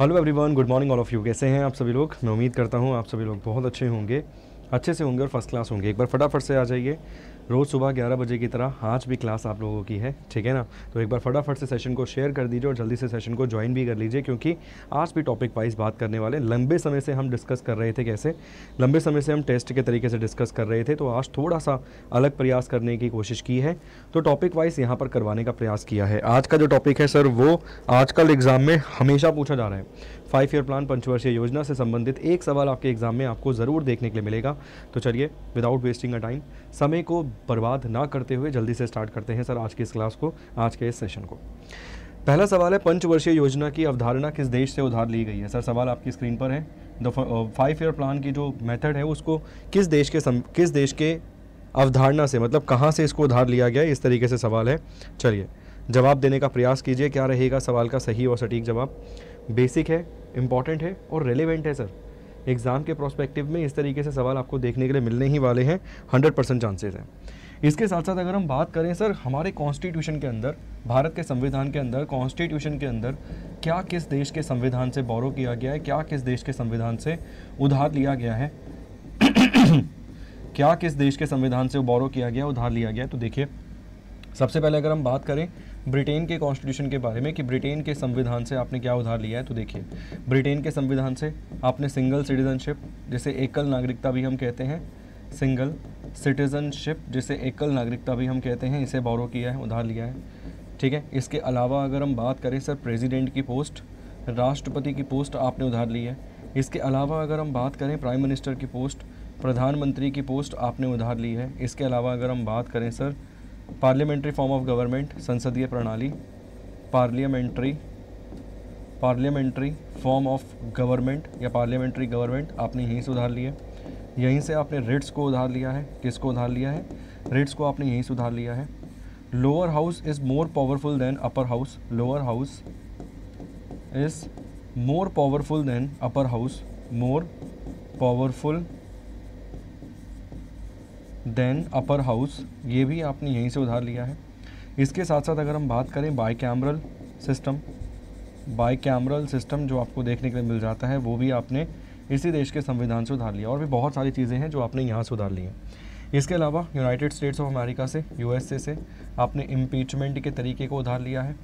Hello everyone good morning all of you कैसे हैं आप सभी लोग? मैं उम्मीद करता हूँ आप सभी लोग बहुत अच्छे होंगे, अच्छे से होंगे और फ़र्स्ट क्लास होंगे। एक बार फटाफट से आ जाइए। रोज़ सुबह 11 बजे की तरह आज भी क्लास आप लोगों की है, ठीक है ना? तो एक बार फटाफट से सेशन को शेयर कर दीजिए और जल्दी से सेशन को ज्वाइन भी कर लीजिए, क्योंकि आज भी टॉपिक वाइज बात करने वाले लंबे समय से हम डिस्कस कर रहे थे कैसे? लंबे समय से हम टेस्ट के तरीके से डिस्कस कर रहे थे तो आज थोड़ा सा अलग प्रयास करने की कोशिश की है। तो टॉपिक वाइज यहाँ पर करवाने का प्रयास किया है। आज का जो टॉपिक है सर वो आजकल एग्ज़ाम में हमेशा पूछा जा रहा है। फाइव ईयर प्लान पंचवर्षीय योजना से संबंधित एक सवाल आपके एग्ज़ाम में आपको ज़रूर देखने के लिए मिलेगा। तो चलिए विदाउट वेस्टिंग अ टाइम समय को बर्बाद ना करते हुए जल्दी से स्टार्ट करते हैं सर आज की इस क्लास को आज के इस सेशन को। पहला सवाल है पंचवर्षीय योजना की अवधारणा किस देश से उधार ली गई है? सर सवाल आपकी स्क्रीन पर है। द फाइव ईयर प्लान की जो मेथड है उसको किस देश के सम, किस देश के अवधारणा से मतलब कहाँ से इसको उधार लिया गया इस तरीके से सवाल है। चलिए जवाब देने का प्रयास कीजिए क्या रहेगा सवाल का सही और सटीक जवाब? बेसिक है इंपॉर्टेंट है और रेलिवेंट है सर एग्ज़ाम के प्रोस्पेक्टिव में इस तरीके से सवाल आपको देखने के लिए मिलने ही वाले हैं हंड्रेड परसेंट चांसेस हैं. इसके साथ साथ अगर हम बात करें सर हमारे कॉन्स्टिट्यूशन के अंदर, भारत के संविधान के अंदर कॉन्स्टिट्यूशन के अंदर क्या किस देश के संविधान से बोरो किया गया है, क्या किस देश के संविधान से उधार लिया गया है? क्या किस देश के संविधान से बोरो किया गया, उधार लिया गया तो देखिए, सबसे पहले अगर हम बात करें ब्रिटेन के कॉन्स्टिट्यूशन के बारे में कि ब्रिटेन के संविधान से आपने क्या उधार लिया है तो देखिए, ब्रिटेन के संविधान से आपने सिंगल सिटीजनशिप जिसे एकल नागरिकता भी हम कहते हैं सिंगल सिटीजनशिप जिसे एकल नागरिकता भी हम कहते हैं, इसे बोरो किया है, उधार लिया है। ठीक है? इसके अलावा अगर हम बात करें सर प्रेसिडेंट की पोस्ट राष्ट्रपति की पोस्ट आपने उधार ली है। इसके अलावा अगर हम बात करें प्राइम मिनिस्टर की पोस्ट प्रधानमंत्री की पोस्ट आपने उधार ली है। इसके अलावा अगर हम बात करें sir parliamentary form of government, संसदीय प्रणाली, parliamentary parliamentary form of government या पार्लियामेंट्री गवर्नमेंट, आपने यहीं से उधार लिया यहीं से आपने रिट्स को उधार लिया है। किसको उधार लिया है? रिट्स को आपने यहीं से उधार लिया है। Lower house is more powerful than upper house. Lower house is more powerful than upper house. More powerful than upper house, ये भी आपने यहीं से उधार लिया है। इसके साथ साथ अगर हम बात करें bicameral system bicameral system जो आपको देखने के लिए मिल जाता है, वो भी आपने इसी देश के संविधान से उधार लिया। और भी बहुत सारी चीज़ें हैं जो आपने यहाँ से उधार ली हैं। इसके अलावा यूनाइटेड स्टेट्स ऑफ़ अमेरिका से यूएसए से आपने इम्पीचमेंट के तरीके को उधार लिया है।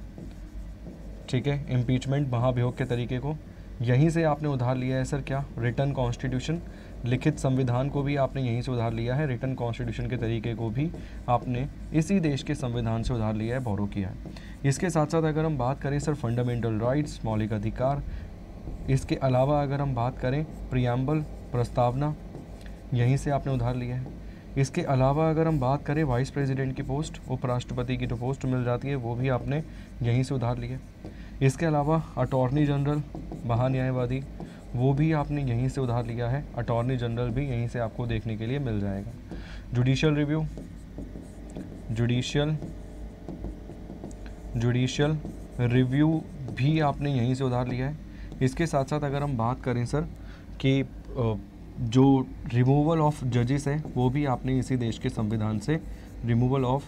ठीक है? इम्पीचमेंट महाभियोग के तरीके को। यहीं से आपने उधार लिया है, सर, क्या? रिटर्न कॉन्स्टिट्यूशन लिखित संविधान को भी आपने यहीं से उधार लिया है रिटर्न कॉन्स्टिट्यूशन के तरीके को भी आपने इसी देश के संविधान से उधार लिया है बोरो किया है। इसके साथ साथ अगर हम बात करें सर फंडामेंटल राइट्स मौलिक अधिकार, इसके अलावा अगर हम बात करें प्रियम्बल प्रस्तावना, यहीं से आपने उधार लिया है। इसके अलावा अगर हम बात करें वाइस प्रेसिडेंट की पोस्ट उपराष्ट्रपति की जो पोस्ट मिल जाती है, वो भी आपने यहीं से उधार लिया है। इसके अलावा अटॉर्नी जनरल महान्यायवादी वो भी आपने यहीं से उधार लिया है अटॉर्नी जनरल भी यहीं से आपको देखने के लिए मिल जाएगा। Judicial review judicial judicial review भी आपने यहीं से उधार लिया है। इसके साथ साथ अगर हम बात करें सर, कि जो रिमूवल ऑफ़ जजेस है, वो भी आपने इसी देश के संविधान से रिमूवल ऑफ़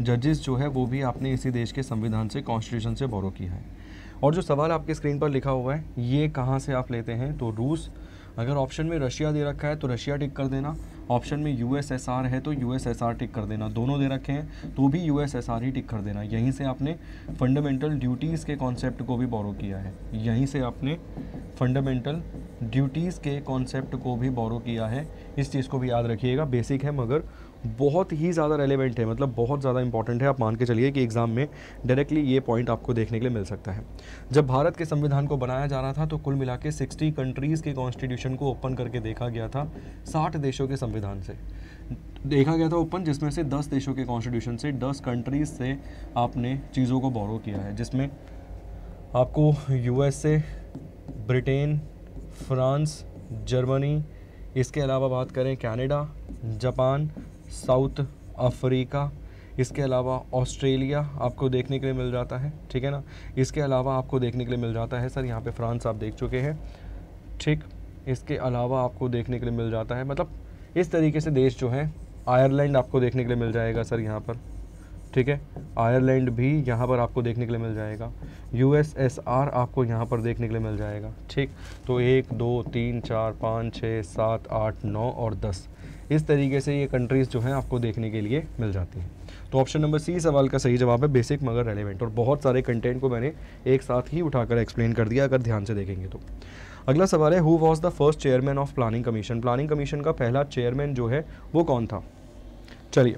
जजेस जो है, वो भी आपने इसी देश के संविधान से कॉन्स्टिट्यूशन से बोरो किया है। और जो सवाल आपके स्क्रीन पर लिखा हुआ है, ये कहाँ से आप लेते हैं? तो रूस, अगर ऑप्शन में रशिया दे रखा है तो रशिया टिक कर देना। ऑप्शन में यूएसएसआर है तो यूएसएसआर टिक कर देना। दोनों दे रखे हैं तो भी यूएसएसआर ही टिक कर देना। यहीं से आपने फंडामेंटल ड्यूटीज़ के कॉन्सेप्ट को भी बोरो किया है। यहीं से आपने फंडामेंटल ड्यूटीज़ के कॉन्सेप्ट को भी बोरो किया है। इस चीज़ को भी याद रखिएगा। बेसिक है, मगर बहुत ही ज़्यादा रेलिवेंट है मतलब बहुत ज़्यादा इंपॉर्टेंट है। आप मान के चलिए कि एग्ज़ाम में डायरेक्टली ये पॉइंट आपको देखने के लिए मिल सकता है। जब भारत के संविधान को बनाया जा रहा था तो कुल मिला के सिक्सटी कंट्रीज़ के कॉन्स्टिट्यूशन को ओपन करके देखा गया था साठ देशों के संविधान से। देखा गया था ओपन जिसमें से दस देशों के कॉन्स्टिट्यूशन से, दस कंट्रीज़ से आपने चीज़ों को बोरो किया है, जिसमें आपको यूएसए ब्रिटेन फ्रांस जर्मनी इसके अलावा बात करें कनाडा जापान साउथ अफ्रीका, इसके अलावा ऑस्ट्रेलिया आपको देखने के लिए मिल जाता है, ठीक है ना? इसके अलावा आपको देखने के लिए मिल जाता है, सर, यहाँ पे फ्रांस आप देख चुके हैं, ठीक? इसके अलावा आपको देखने के लिए मिल जाता है मतलब इस तरीके से देश जो है, आयरलैंड आपको देखने के लिए मिल जाएगा, सर, यहाँ पर, ठीक है? आयरलैंड भी यहाँ पर आपको देखने के लिए मिल जाएगा यूएसएसआर आपको यहाँ पर देखने के लिए मिल जाएगा, ठीक? तो एक, दो, तीन, चार, पाँच, छः, सात, आठ, नौ और दस इस तरीके से ये कंट्रीज़ जो हैं आपको देखने के लिए मिल जाती हैं। तो ऑप्शन नंबर सी सवाल का सही जवाब है बेसिक मगर रेलिवेंट और बहुत सारे कंटेंट को मैंने एक साथ ही उठाकर एक्सप्लेन कर दिया, अगर ध्यान से देखेंगे तो। अगला सवाल है who was the first chairman of planning commission planning commission का पहला चेयरमैन जो है, वो कौन था? चलिए,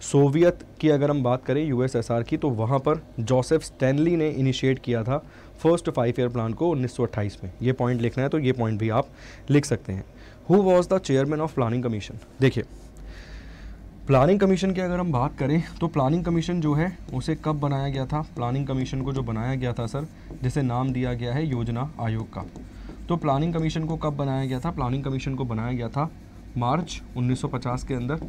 सोवियत की अगर हम बात करें यूएसएसआर की तो वहाँ पर जोसेफ स्टैनली ने इनिशिएट किया था फ़र्स्ट फाइव ईयर प्लान को 1928 में। ये पॉइंट लिखना है तो ये पॉइंट भी आप लिख सकते हैं। Who was the chairman of planning commission देखिए प्लानिंग कमीशन की अगर हम बात करें तो प्लानिंग कमीशन जो है, उसे कब बनाया गया था? प्लानिंग कमीशन को जो बनाया गया था, सर, जिसे नाम दिया गया है योजना आयोग का। तो प्लानिंग कमीशन को कब बनाया गया था? प्लानिंग कमीशन को बनाया गया था मार्च 1950 के अंदर,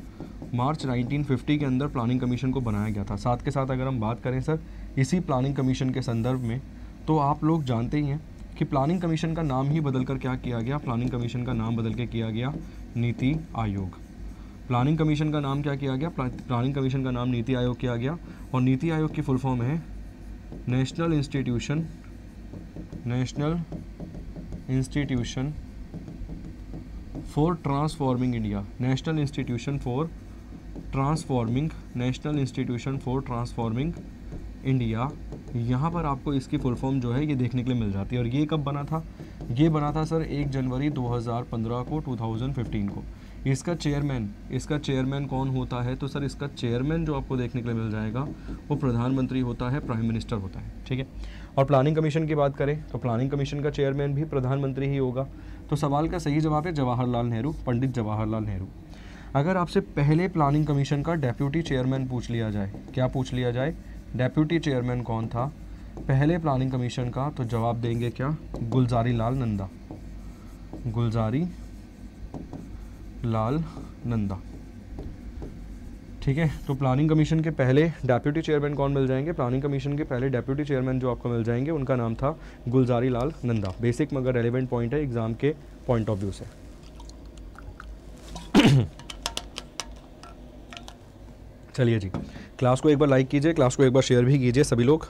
मार्च 1950 के अंदर प्लानिंग कमीशन को बनाया गया था। साथ के साथ अगर हम बात करें, सर, इसी प्लानिंग कमीशन के संदर्भ में तो आप लोग जानते ही हैं कि प्लानिंग कमीशन का नाम ही बदल कर क्या किया गया? प्लानिंग कमीशन का नाम बदल के किया गया नीति आयोग। प्लानिंग कमीशन का नाम क्या किया गया? प्लानिंग कमीशन का नाम नीति आयोग किया गया और नीति आयोग की फुल फॉर्म है national institution national institution for transforming India national institution for transforming national institution for transforming India यहाँ पर आपको इसकी फुल फॉर्म जो है ये देखने के लिए मिल जाती है। और ये कब बना था? ये बना था सर एक जनवरी 2015 को 2015 को। इसका चेयरमैन इसका चेयरमैन कौन होता है? तो सर इसका चेयरमैन जो आपको देखने के लिए मिल जाएगा, वो प्रधानमंत्री होता है प्राइम मिनिस्टर होता है, ठीक है? और प्लानिंग कमीशन की बात करें तो प्लानिंग कमीशन का चेयरमैन भी प्रधानमंत्री ही होगा। तो सवाल का सही जवाब है जवाहरलाल नेहरू, पंडित जवाहरलाल नेहरू। अगर आपसे पहले प्लानिंग कमीशन का डेप्यूटी चेयरमैन पूछ लिया जाए, क्या पूछ लिया जाए? डेप्यूटी चेयरमैन कौन था? पहले प्लानिंग कमीशन का तो जवाब देंगे क्या? गुलजारी लाल नंदा। गुलजारी लाल नंदा। ठीक है तो प्लानिंग कमीशन के पहले डेप्यूटी चेयरमैन कौन मिल जाएँगे? प्लानिंग कमीशन के पहले डेप्यूटी चेयरमैन जो आपको मिल जाएँगे, उनका नाम था गुलजारी लाल नंदा। बेसिक मगर रेलिवेंट पॉइंट है एग्ज़ाम के पॉइंट ऑफ़ व्यू से। चलिए जी। क्लास को एक बार लाइक कीजिए, क्लास को एक बार शेयर भी कीजिए सभी लोग।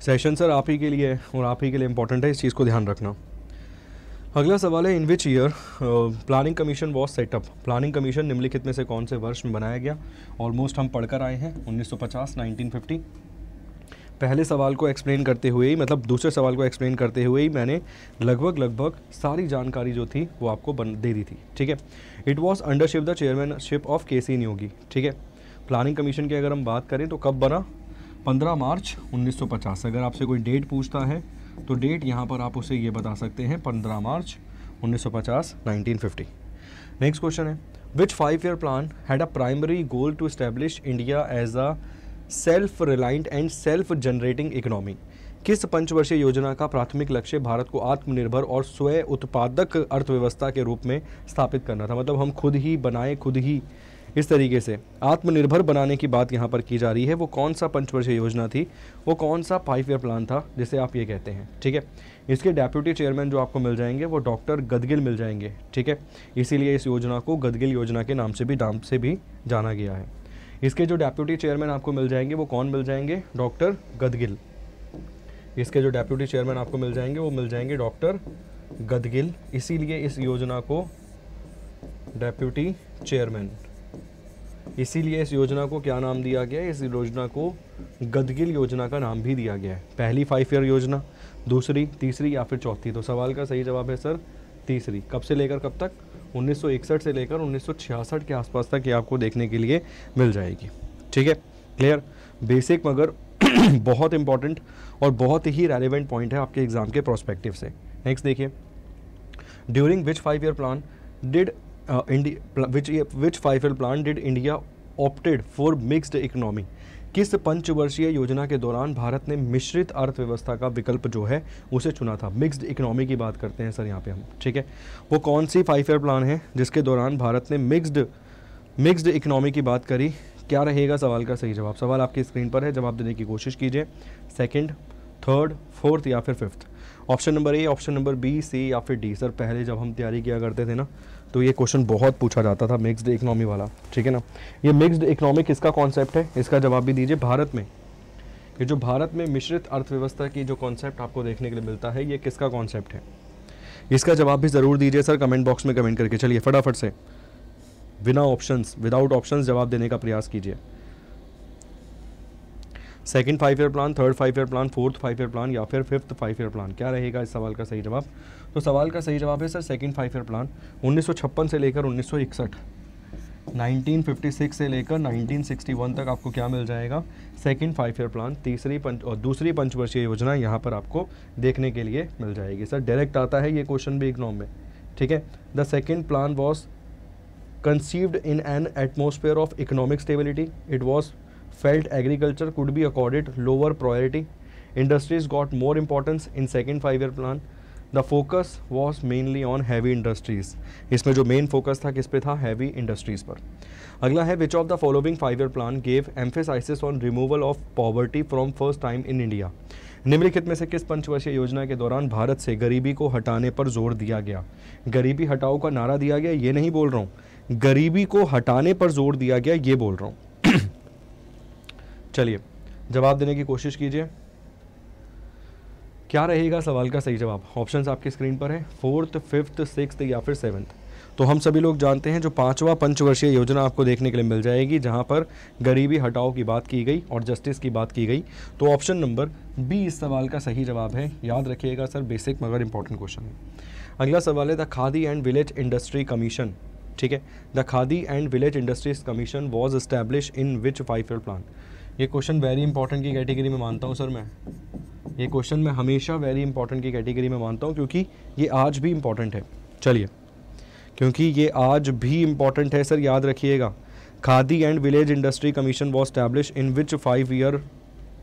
सेशन सर आप ही के लिए और आप ही के लिए इम्पोर्टेंट है, इस चीज़ को ध्यान रखना। अगला सवाल है in which year planning commission was set up planning commission निम्नलिखित में से कौन से वर्ष में बनाया गया? ऑलमोस्ट हम पढ़कर आए हैं 1950 1950 पहले सवाल को एक्सप्लेन करते हुए ही मतलब दूसरे सवाल को एक्सप्लेन करते हुए ही मैंने लगभग लगभग सारी जानकारी जो थी, वो आपको बन दे दी थी, ठीक है? It was under the chairmanship of K C Neogy ठीक है? प्लानिंग कमीशन की अगर हम बात करें तो कब बना? 15 मार्च 1950 अगर आपसे कोई डेट पूछता है तो डेट यहाँ पर आप उसे ये बता सकते हैं, पंद्रह मार्च 1950 1950 नेक्स्ट क्वेश्चन है। Which five year plan had a primary goal to establish India as a self reliant and self generating economy किस पंचवर्षीय योजना का प्राथमिक लक्ष्य भारत को आत्मनिर्भर और स्वयं उत्पादक अर्थव्यवस्था के रूप में स्थापित करना था? मतलब हम खुद ही बनाए, खुद ही। इस तरीके से आत्मनिर्भर बनाने की बात यहाँ पर की जा रही है। वो कौन सा पंचवर्षीय योजना थी? वो कौन सा फाइव ईयर प्लान था? जिसे आप ये कहते हैं, ठीक है? इसके डेप्यूटी चेयरमैन जो आपको मिल जाएँगे वो डॉक्टर गदगिल मिल जाएँगे, ठीक है? इसीलिए इस योजना को गदगिल योजना के नाम से भी, नाम से भी जाना गया है। इसके जो डेप्यूटी चेयरमैन आपको मिल जाएँगे, वो कौन मिल जाएँगे? डॉक्टर गदगिल। इसके जो डेप्यूटी चेयरमैन आपको मिल जाएँगे, वो मिल जाएँगे डॉक्टर गदगिल। इसीलिए इस योजना को डेप्यूटी चेयरमैन इसीलिए इस योजना को क्या नाम दिया गया है? इस योजना को गदगिल योजना का नाम भी दिया गया है। पहली फाइव ईयर योजना, दूसरी, तीसरी या फिर चौथी। तो सवाल का सही जवाब है, सर, तीसरी। कब से लेकर कब तक? 1961 से लेकर 1966 के आसपास तक ये आपको देखने के लिए मिल जाएगी। ठीक है? क्लियर बेसिक मगर बहुत इंपॉर्टेंट और बहुत ही रेलिवेंट पॉइंट है आपके एग्ज़ाम के प्रोस्पेक्टिव से। नेक्स्ट देखिए। During which five year plan did which which five year plan did India opted for mixed economy किस पंचवर्षीय योजना के दौरान भारत ने मिश्रित अर्थव्यवस्था का विकल्प जो है, उसे चुना था। मिक्स्ड इकोनॉमी की बात करते हैं सर यहाँ पे हम, ठीक है? वो कौन सी फाइव ईयर प्लान है जिसके दौरान भारत ने मिक्स्ड मिक्स्ड इकोनॉमी की बात करी? क्या रहेगा सवाल का सही जवाब? सवाल आपकी स्क्रीन पर है, जवाब देने की कोशिश कीजिए। सेकंड, थर्ड, फोर्थ या फिर fifth? Option number A, option number B, C या फिर डी? सर, पहले जब हम तैयारी किया करते थे ना तो ये क्वेश्चन बहुत पूछा जाता था मिक्सड इकोनॉमी वाला, ठीक है ना? ये मिक्सड इकोनॉमी किसका कॉन्सेप्ट है? इसका जवाब भी दीजिए भारत में। ये जो भारत में मिश्रित अर्थव्यवस्था की जो कॉन्सेप्ट आपको देखने के लिए मिलता है, ये किसका कॉन्सेप्ट है? इसका जवाब भी ज़रूर दीजिए सर कमेंट बॉक्स में कमेंट करके। चलिए, फटाफट से। बिना ऑप्शंस विदाउट ऑप्शंस जवाब देने का प्रयास कीजिए। Second five year plan, third five year plan, fourth five year plan या फिर फिफ्थ फाइव ईयर प्लान? क्या रहेगा इस सवाल का सही जवाब? तो सवाल का सही जवाब है sir, second five year plan 1956 से लेकर 1961 1956 से लेकर 1961 तक आपको क्या मिल जाएगा? सेकंड फाइव ईयर प्लान, तीसरी पंच, और दूसरी पंचवर्षीय योजना यहाँ पर आपको देखने के लिए मिल जाएगी सर। डायरेक्ट आता है ये क्वेश्चन भी इग्नोम में। ठीक है? The second plan was conceived in an atmosphere of economic stability. It was felt agriculture could be accorded lower priority. Industries got more importance in second five-year plan. The focus was mainly on heavy industries. इसमें जो main focus था किस पे था heavy industries पर अगला है which of the following five-year plan gave emphasis on removal of poverty from first time in India. निम्नलिखित में से किस पंचवर्षीय योजना के दौरान भारत से गरीबी को हटाने पर ज़ोर दिया गया गरीबी हटाओ का नारा दिया गया ये नहीं बोल रहा हूँ गरीबी को हटाने पर ज़ोर दिया गया ये बोल रहा हूँ चलिए, जवाब देने की कोशिश कीजिए। क्या रहेगा सवाल का सही जवाब? ऑप्शंस आपकी स्क्रीन पर है फोर्थ फिफ्थ सिक्स या फिर सेवन्थ तो हम सभी लोग जानते हैं जो पांचवा पंचवर्षीय योजना आपको देखने के लिए मिल जाएगी, जहाँ पर गरीबी हटाओ की बात की गई और जस्टिस की बात की गई। तो ऑप्शन नंबर बी इस सवाल का सही जवाब है। याद रखिएगा सर बेसिक मगर इंपॉर्टेंट क्वेश्चन है अगला सवाल है the Khadi and village industry commission ठीक है? The Khadi and village industries commission was establish in which five year plan ये क्वेश्चन वेरी इंपॉर्टेंट की कैटेगरी में मानता हूँ सर मैं। ये क्वेश्चन मैं हमेशा वेरी इंपॉर्टेंट की कैटेगरी में मानता हूँ, क्योंकि ये आज भी इंपॉर्टेंट है। चलिए। क्योंकि ये आज भी इंपॉर्टेंट है सर याद रखिएगा। Khadi and village industry commission was establish in which five year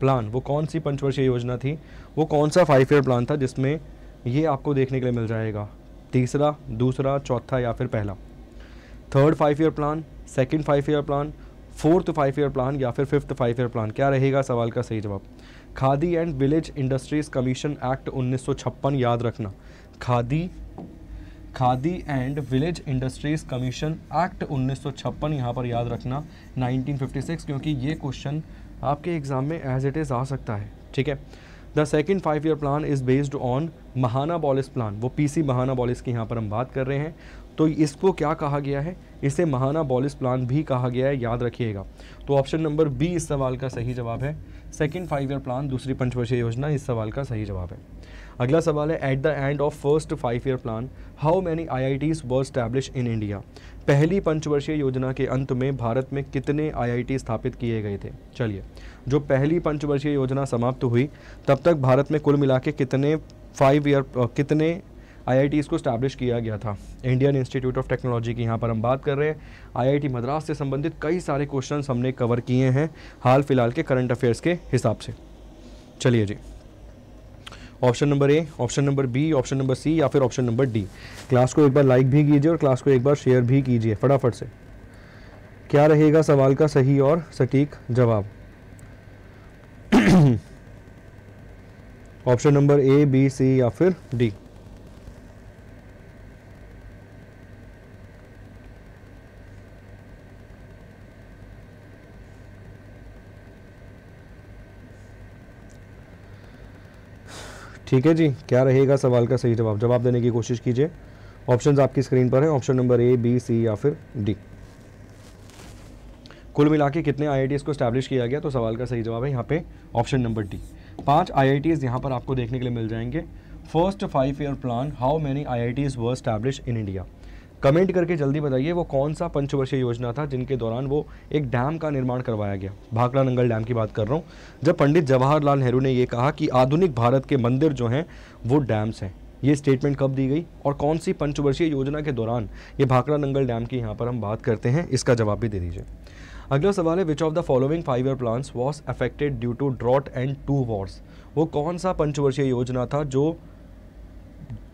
plan वो कौन सी पंचवर्षीय योजना थी? वो कौन सा फाइव ईयर प्लान था जिसमें ये आपको देखने के लिए मिल जाएगा? तीसरा, दूसरा, चौथा या फिर पहला। Third five year plan second five year plan fourth five year plan या फिर फिफ्थ फाइव ईयर प्लान? क्या रहेगा? सवाल का सही जवाब। Khadi and village industries commission act 1956 याद रखना। Khadi Khadi and village industries commission act 1956 यहाँ पर याद रखना 1956 क्योंकि ये क्वेश्चन आपके एग्ज़ाम में एज इट इज़ आ सकता है। ठीक है? The second five year plan is based on महाना बॉलिस प्लान वो पीसी महाना बॉलिस की यहाँ पर हम बात कर रहे हैं। तो इसको क्या कहा गया है? इसे महाना बॉलिस प्लान भी कहा गया है, याद रखिएगा। तो ऑप्शन नंबर बी इस सवाल का सही जवाब है। सेकेंड फाइव ईयर प्लान, दूसरी पंचवर्षीय योजना, इस सवाल का सही जवाब है। अगला सवाल है at the end of first five year plan how many IITs were establish in India पहली पंचवर्षीय योजना के अंत में भारत में कितने आईआईटी स्थापित किए गए थे? चलिए, जो पहली पंचवर्षीय योजना समाप्त हुई, तब तक भारत में कुल मिला के कितने फाइव ईयर कितने आई को स्टैब्लिश किया गया था। इंडियन इंस्टीट्यूट ऑफ़ टेक्नोलॉजी की यहाँ पर हम बात कर रहे हैं। आईआईटी मद्रास से संबंधित कई सारे क्वेश्चन हमने कवर किए हैं, हाल फ़िलहाल के करंट अफेयर्स के हिसाब से। चलिए जी। Option number A option number B option number C या फिर ऑप्शन नंबर डी क्लास को एक बार लाइक भी कीजिए और क्लास को एक बार शेयर भी कीजिए, फटाफट से। क्या रहेगा सवाल का सही और सटीक जवाब? Option number A B C या फिर डी ठीक है जी, क्या रहेगा सवाल का सही जवाब? जवाब देने की कोशिश कीजिए। ऑप्शंस आपकी स्क्रीन पर है। Option number A B C या फिर डी कुल मिला के कितने आई को स्टैब्लिश किया गया? तो सवाल का सही जवाब है यहाँ पे ऑप्शन नंबर डी पाँच आई आई यहाँ पर आपको देखने के लिए मिल जाएँगे। First five year plan how many IITs were establish in India comment करके जल्दी बताइए वो कौन सा पंचवर्षीय योजना था जिनके दौरान वो एक डैम का निर्माण करवाया गया। भाखड़ा नंगल डैम की बात कर रहा हूँ। जब पंडित जवाहरलाल नेहरू ने ये कहा कि आधुनिक भारत के मंदिर जो हैं, वो डैम्स हैं। ये स्टेटमेंट कब दी गई और कौन सी पंचवर्षीय योजना के दौरान ये भाखड़ा नंगल डैम की यहाँ पर हम बात करते हैं, इसका जवाब भी दे दीजिए। अगला सवाल है which of the following five year plans was affected due to drought and two wars वो कौन सा पंचवर्षीय योजना था जो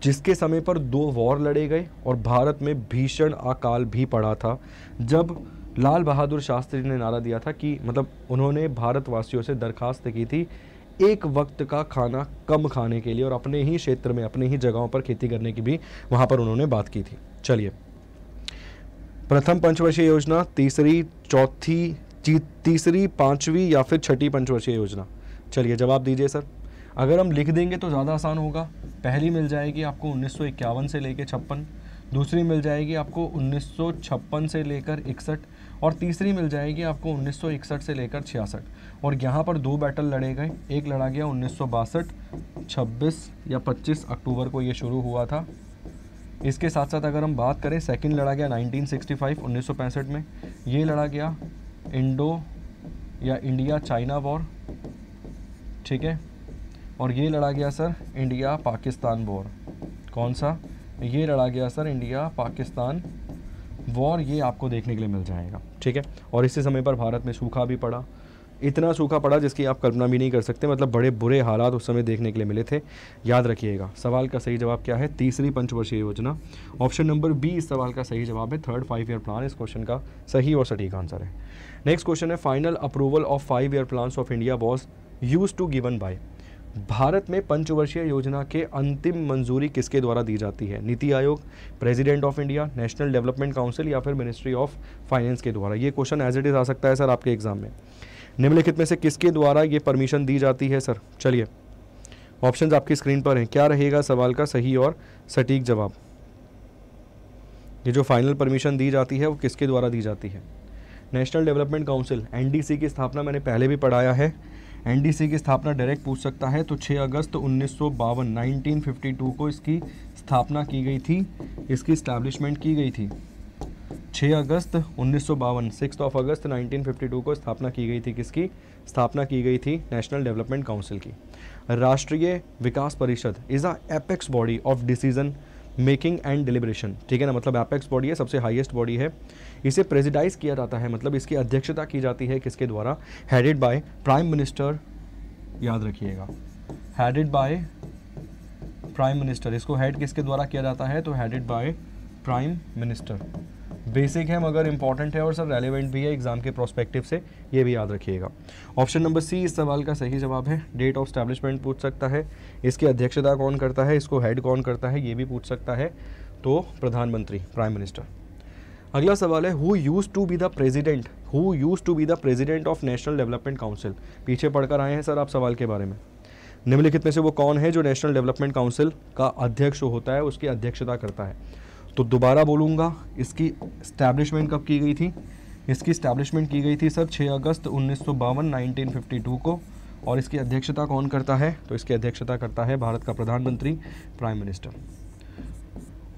जिसके समय पर दो वॉर लड़े गए और भारत में भीषण अकाल भी पड़ा था, जब लाल बहादुर शास्त्री ने नारा दिया था कि मतलब उन्होंने भारतवासियों से दरखास्त की थी एक वक्त का खाना कम खाने के लिए और अपने ही क्षेत्र में, अपने ही जगहों पर खेती करने की भी वहाँ पर उन्होंने बात की थी। चलिए। प्रथम पंचवर्षीय योजना, तीसरी, चौथी तीसरी, पांचवी या फिर छठी पंचवर्षीय योजना? चलिए जवाब दीजिए, सर। अगर हम लिख देंगे तो ज़्यादा आसान होगा। पहली मिल जाएगी आपको उन्नीस सौ इक्यावन से लेकर छप्पन, दूसरी मिल जाएगी आपको उन्नीस सौ छप्पन से लेकर इकसठ, और तीसरी मिल जाएगी आपको उन्नीस सौ इकसठ से लेकर छियासठ। और यहाँ पर दो बैटल लड़े गए, एक लड़ा गया उन्नीस सौ छब्बीस या 25 अक्टूबर को ये शुरू हुआ था। इसके साथ साथ अगर हम बात करें सेकंड लड़ा गया 1965 1965 में। ये लड़ा गया इंडो या इंडिया चाइना वॉर ठीक है? और ये लड़ा गया सर इंडिया पाकिस्तान वॉर। कौन सा? ये लड़ा गया सर इंडिया पाकिस्तान वॉर, ये आपको देखने के लिए मिल जाएगा। ठीक है? और इसी समय पर भारत में सूखा भी पड़ा। इतना सूखा पड़ा जिसकी आप कल्पना भी नहीं कर सकते मतलब बड़े बुरे हालात उस समय देखने के लिए मिले थे। याद रखिएगा, सवाल का सही जवाब क्या है? तीसरी पंचवर्षीय योजना। ऑप्शन नंबर बी, इस सवाल का सही जवाब है। थर्ड फाइव ईयर प्लान इस क्वेश्चन का सही और सटीक आंसर है। नेक्स्ट क्वेश्चन है final approval of five year plan of India was use to given by Bharat में पंचवर्षीय योजना के अंतिम मंजूरी किसके द्वारा दी जाती है? NITI Aayog president of India national development council या फिर मिनिस्ट्री ऑफ़ फाइनेंस के द्वारा? ये क्वेश्चन एज इट इज़ आ सकता है सर आपके एग्ज़ाम में। निम्नलिखित में से किसके द्वारा ये परमिशन दी जाती है सर चलिए ऑप्शंस आपकी स्क्रीन पर हैं। क्या रहेगा सवाल का सही और सटीक जवाब? ये जो फाइनल परमिशन दी जाती है, वो किसके द्वारा दी जाती है? नेशनल डेवलपमेंट काउंसिल एनडीसी की स्थापना मैंने पहले भी पढ़ाया है। एनडीसी की स्थापना डायरेक्ट पूछ सकता है तो 6 अगस्त उन्नीस 1952 को इसकी स्थापना की गई थी, इसकी स्टैब्लिशमेंट की गई थी। 6 अगस्त उन्नीस सौ ऑफ़ अगस्त 1952 को स्थापना की गई थी किसकी? स्थापना की गई थी नेशनल डेवलपमेंट काउंसिल की। Rashtriya Vikas Parishad is a apex body of decision making and deliberation, ठीक है ना? मतलब एपेक्स बॉडी है, सबसे हाईएस्ट बॉडी है। इसे प्रेजिडाइज किया जाता है मतलब इसकी अध्यक्षता की जाती है किसके द्वारा? हेडेड बाय प्राइम मिनिस्टर याद रखिएगा। हेडेड बाय प्राइम मिनिस्टर इसको हेड किसके द्वारा किया जाता है? तो headed by prime minister basic है, मगर इंपॉर्टेंट है और सर रेलिवेंट भी है एग्ज़ाम के प्रोस्पेक्टिव से, ये भी याद रखिएगा। ऑप्शन नंबर सी इस सवाल का सही जवाब है। डेट ऑफ़ स्टैब्लिशमेंट पूछ सकता है। इसकी अध्यक्षता कौन करता है? इसको हेड कौन करता है? ये भी पूछ सकता है। तो प्रधानमंत्री प्राइम मिनिस्टर अगला सवाल है who use to be the president who use to be the president of national development council पीछे पढ़कर आए हैं सर आप सवाल के बारे में। निम्नलिखित में से वो कौन है जो नेशनल डेवलपमेंट काउंसिल का अध्यक्ष होता है? उसकी अध्यक्षता करता है। तो दोबारा बोलूँगा, इसकी स्टैब्लिशमेंट कब की गई थी? इसकी स्टैब्लिशमेंट की गई थी सर 6 अगस्त उन्नीस सौ को। और इसकी अध्यक्षता कौन करता है? तो इसकी अध्यक्षता करता है भारत का प्रधानमंत्री prime minister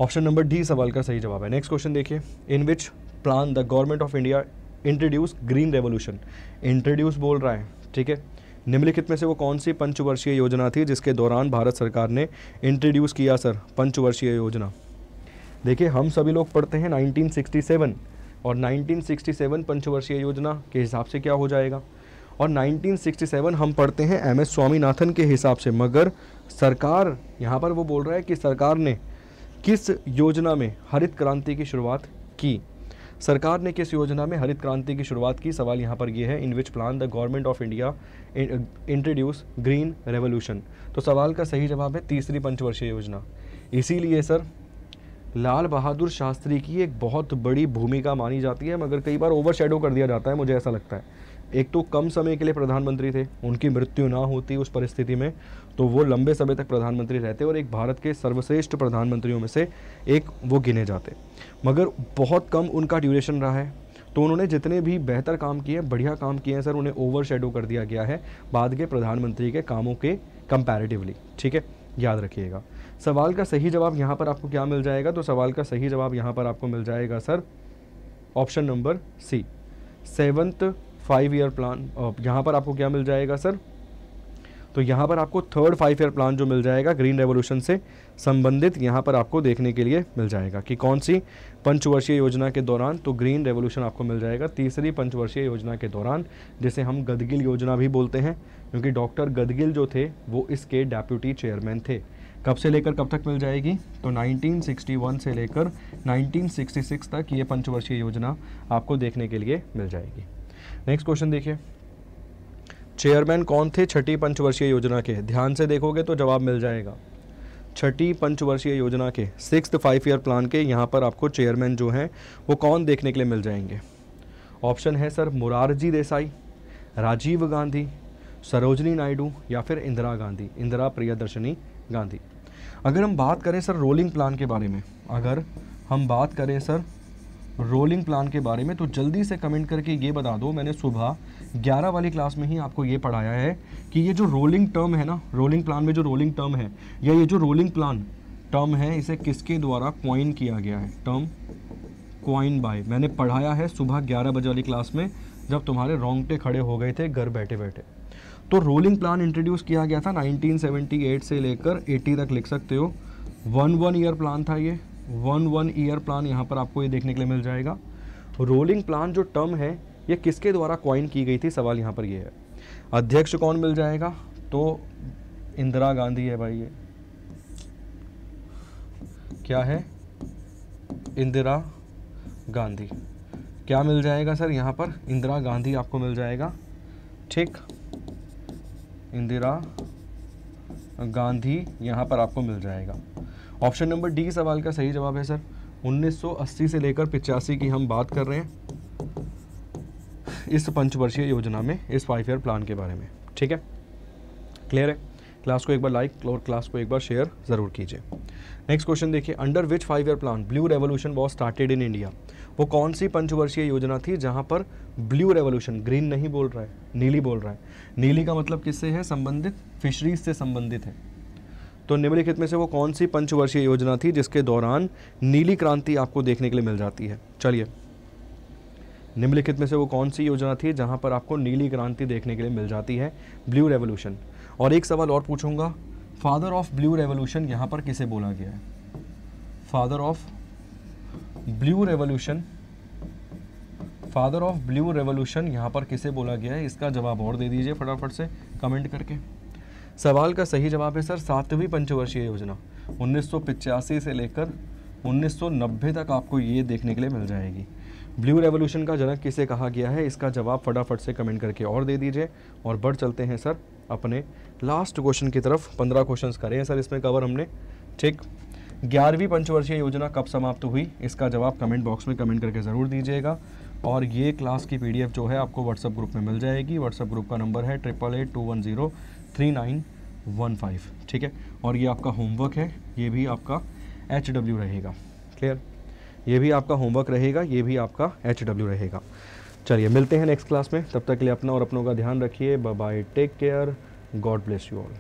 option number D सवाल का सही जवाब है। नेक्स्ट क्वेश्चन देखिए। In which plan the government of India introduce green revolution introduce बोल रहा है, ठीक है? निम्नलिखित में से वो कौन सी पंचवर्षीय योजना थी जिसके दौरान भारत सरकार ने इंट्रोड्यूस किया, सर? पंचवर्षीय योजना। देखिए, हम सभी लोग पढ़ते हैं 1967 और 1967 पंचवर्षीय योजना के हिसाब से क्या हो जाएगा? और 1967 हम पढ़ते हैं एम एस स्वामीनाथन के हिसाब से, मगर सरकार, यहाँ पर वो बोल रहा है कि सरकार ने किस योजना में हरित क्रांति की शुरुआत की? सरकार ने किस योजना में हरित क्रांति की शुरुआत की? सवाल यहाँ पर यह है in which plan the government of India introduce green revolution तो सवाल का सही जवाब है तीसरी पंचवर्षीय योजना। इसीलिए, सर लाल बहादुर शास्त्री की एक बहुत बड़ी भूमिका मानी जाती है, मगर कई बार ओवर शेडो कर दिया जाता है, मुझे ऐसा लगता है। एक तो कम समय के लिए प्रधानमंत्री थे, उनकी मृत्यु ना होती उस परिस्थिति में तो वो लंबे समय तक प्रधानमंत्री रहते और एक भारत के सर्वश्रेष्ठ प्रधानमंत्रियों में से एक वो गिने जाते। मगर बहुत कम उनका ड्यूरेशन रहा है तो उन्होंने जितने भी बेहतर काम किए हैं बढ़िया काम किए हैं, सर, उन्हें ओवर शेडो कर दिया गया है बाद के प्रधानमंत्री के कामों के कंपैरेटिवली ठीक है? याद रखिएगा। सवाल का सही जवाब यहाँ पर आपको क्या मिल जाएगा? तो सवाल का सही जवाब यहाँ पर आपको मिल जाएगा, sir. Option number C seventh five year plan. यहाँ पर आपको क्या मिल जाएगा, सर? तो यहाँ पर आपको थर्ड फाइव ईयर प्लान जो मिल जाएगा ग्रीन रेवोल्यूशन से संबंधित, यहाँ पर आपको देखने के लिए मिल जाएगा कि कौन सी पंचवर्षीय योजना के दौरान तो ग्रीन रेवोल्यूशन आपको मिल जाएगा तीसरी पंचवर्षीय योजना के दौरान, जिसे हम गदगिल योजना भी बोलते हैं, क्योंकि डॉक्टर गदगिल जो थे, वो इसके डेप्यूटी चेयरमैन थे। कब से लेकर कब तक मिल जाएगी? तो 1961 से लेकर 1966 तक ये पंचवर्षीय योजना आपको देखने के लिए मिल जाएगी। नेक्स्ट क्वेश्चन देखिए। चेयरमैन कौन थे छठी पंचवर्षीय योजना के? ध्यान से देखोगे तो जवाब मिल जाएगा। छठी पंचवर्षीय योजना के सिक्स फाइव ईयर प्लान के यहाँ पर आपको चेयरमैन जो हैं, वो कौन देखने के लिए मिल जाएँगे? ऑप्शन है सर, मुरारजी देसाई, राजीव गांधी, सरोजनी नायडू या फिर इंदिरा गांधी। इंदिरा प्रियदर्शनी गांधी। अगर हम बात करें सर रोलिंग प्लान के बारे में, अगर हम बात करें सर रोलिंग प्लान के बारे में तो जल्दी से कमेंट करके ये बता दो, मैंने सुबह 11 वाली क्लास में ही आपको ये पढ़ाया है कि ये जो रोलिंग टर्म है ना रोलिंग प्लान में जो रोलिंग टर्म है, या ये जो रोलिंग प्लान टर्म है, इसे किसके द्वारा क्वाइन किया गया है? टर्म क्वाइन बाय मैंने पढ़ाया है सुबह ग्यारह बजे वाली क्लास में, जब तुम्हारे रोंगटे खड़े हो गए थे, घर बैठे बैठे तो रोलिंग प्लान इंट्रोड्यूस किया गया था 1978 से लेकर 80 तक, लिख सकते हो। वन वन ईयर प्लान था ये। वन वन ईयर प्लान यहाँ पर आपको ये देखने के लिए मिल जाएगा। रोलिंग प्लान जो टर्म है, ये किसके द्वारा क्वाइन की गई थी? सवाल यहाँ पर ये है। अध्यक्ष कौन मिल जाएगा? तो इंदिरा गांधी है भाई ये। क्या है? इंदिरा गांधी। क्या मिल जाएगा सर यहाँ पर? इंदिरा गांधी आपको मिल जाएगा। ठीक। इंदिरा गांधी यहाँ पर आपको मिल जाएगा। ऑप्शन नंबर डी सवाल का सही जवाब है, सर। 1980 से लेकर पिचासी की हम बात कर रहे हैं इस पंचवर्षीय योजना में, इस फाइव ईयर प्लान के बारे में। ठीक है? क्लियर है? क्लास को एक बार लाइक और क्लास को एक बार शेयर ज़रूर कीजिए। नेक्स्ट क्वेश्चन देखिए, under which five year plan, blue revolution was started in India. वो कौन सी पंचवर्षीय योजना थी जहाँ पर ब्लू रेवोल्यूशन, ग्रीन नहीं बोल रहा है, नीली बोल रहा है। नीली का मतलब किससे है? संबंधित, फिशरीज से संबंधित है। तो निम्नलिखित में से वो कौन सी पंचवर्षीय योजना थी जिसके दौरान नीली क्रांति आपको देखने के लिए मिल जाती है? चलिए। निम्नलिखित में से वो कौन सी योजना थी जहाँ पर आपको नीली क्रांति देखने के लिए मिल जाती है? Blue revolution. और एक सवाल और पूछूँगा, फादर ऑफ़ ब्लू रेवोल्यूशन यहाँ पर किसे बोला गया है? Father of blue revolution father of blue revolution यहाँ पर किसे बोला गया है? इसका जवाब और दे दीजिए फटाफट से कमेंट करके। सवाल का सही जवाब है, सर, सातवीं पंचवर्षीय योजना, उन्नीस से लेकर 1990 तक आपको ये देखने के लिए मिल जाएगी। ब्लू रेवोल्यूशन का जनक किसे कहा गया है? इसका जवाब फटाफट से कमेंट करके और दे दीजिए। और बढ़ चलते हैं, सर, अपने लास्ट क्वेश्चन की तरफ़। पंद्रह क्वेश्चंस करें हैं, सर, इसमें कवर हमने। ठीक ग्यारहवीं पंचवर्षीय योजना कब समाप्त हुई? इसका जवाब कमेंट बॉक्स में कमेंट करके ज़रूर दीजिएगा। और ये क्लास की पीडीएफ जो है आपको व्हाट्सअप ग्रुप में मिल जाएगी। व्हाट्सअप ग्रुप का नंबर है triple eight two one zero three nine one five. ठीक है? और ये आपका होमवर्क है। ये भी आपका एच डब्ल्यू रहेगा। क्लियर? ये भी आपका होमवर्क रहेगा। ये भी आपका एच डब्ल्यू रहेगा। चलिए, मिलते हैं नेक्स्ट क्लास में। तब तक के लिए अपना और अपनों का ध्यान रखिए। Bye take care God bless you all